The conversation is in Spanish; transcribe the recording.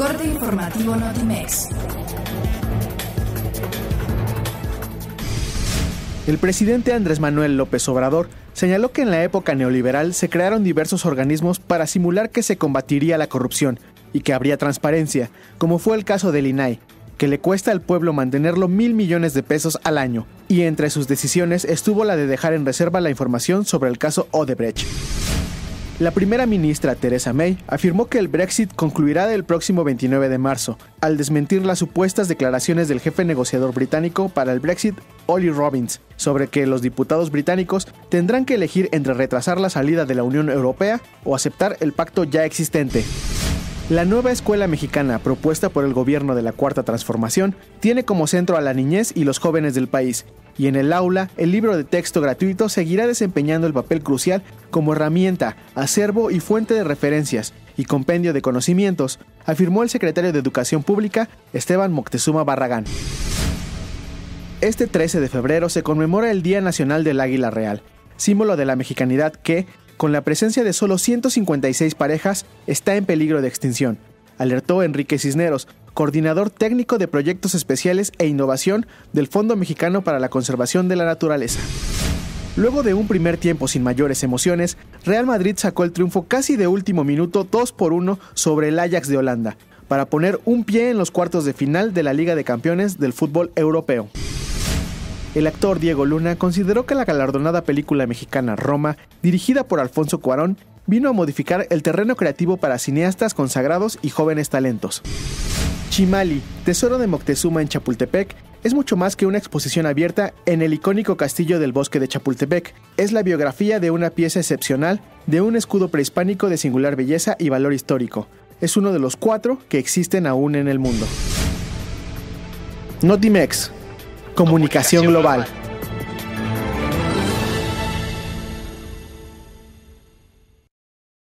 corte informativo Notimex. El presidente Andrés Manuel López Obrador señaló que en la época neoliberal se crearon diversos organismos para simular que se combatiría la corrupción y que habría transparencia, como fue el caso del INAI, que le cuesta al pueblo mantenerlo mil millones de pesos al año, y entre sus decisiones estuvo la de dejar en reserva la información sobre el caso Odebrecht. La primera ministra Theresa May afirmó que el Brexit concluirá el próximo 29 de marzo, al desmentir las supuestas declaraciones del jefe negociador británico para el Brexit, Ollie Robbins, sobre que los diputados británicos tendrán que elegir entre retrasar la salida de la Unión Europea o aceptar el pacto ya existente. La nueva escuela mexicana propuesta por el gobierno de la Cuarta Transformación tiene como centro a la niñez y los jóvenes del país, y en el aula el libro de texto gratuito seguirá desempeñando el papel crucial como herramienta, acervo y fuente de referencias y compendio de conocimientos, afirmó el secretario de Educación Pública, Esteban Moctezuma Barragán. Este 13 de febrero se conmemora el Día Nacional del Águila Real, símbolo de la mexicanidad que, con la presencia de solo 156 parejas, está en peligro de extinción, alertó Enrique Cisneros, coordinador técnico de proyectos especiales e innovación del Fondo Mexicano para la Conservación de la Naturaleza. Luego de un primer tiempo sin mayores emociones, Real Madrid sacó el triunfo casi de último minuto 2 por 1 sobre el Ajax de Holanda, para poner un pie en los cuartos de final de la Liga de Campeones del fútbol europeo. El actor Diego Luna consideró que la galardonada película mexicana Roma, dirigida por Alfonso Cuarón, vino a modificar el terreno creativo para cineastas consagrados y jóvenes talentos. Chimali, Tesoro de Moctezuma en Chapultepec, es mucho más que una exposición abierta en el icónico castillo del bosque de Chapultepec. Es la biografía de una pieza excepcional, de un escudo prehispánico de singular belleza y valor histórico. Es uno de los cuatro que existen aún en el mundo. Notimex. Comunicación global.